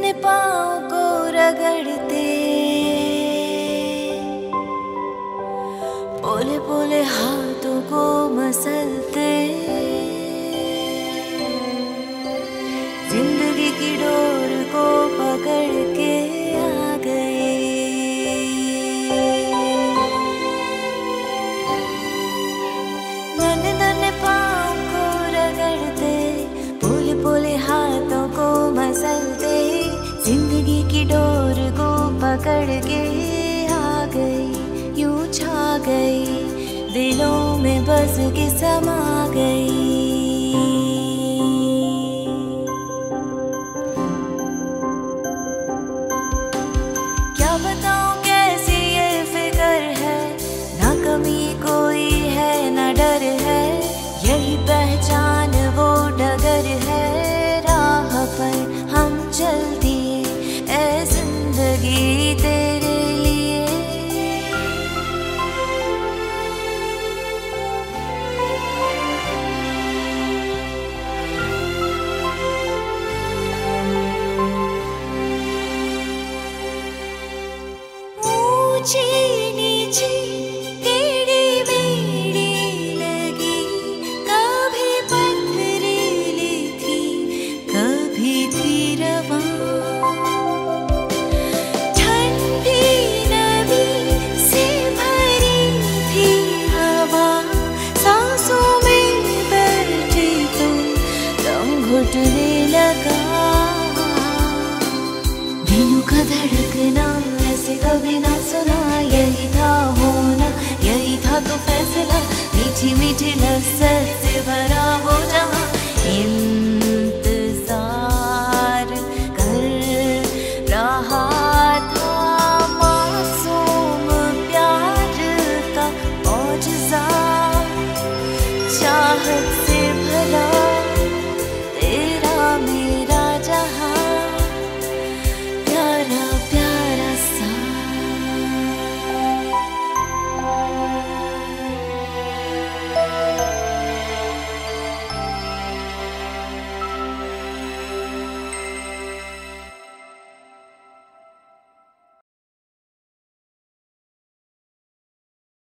नन्हे पाँव को रगड़ते। बोले बोले हाथों को मसलते डोर को पकड़ के आ गई, यूँ छा गई, दिलों में बस के समा गई। क्या बताऊँ कैसी है? ना कमी कोई है, ना डर है, यही घुटने लगा। दिलों का धड़कना, ऐसे कभी ना सुना, यही था होना, यही था तो फैसला। मीठी मीठी लज्जत से भरा वो जहाँ चाहत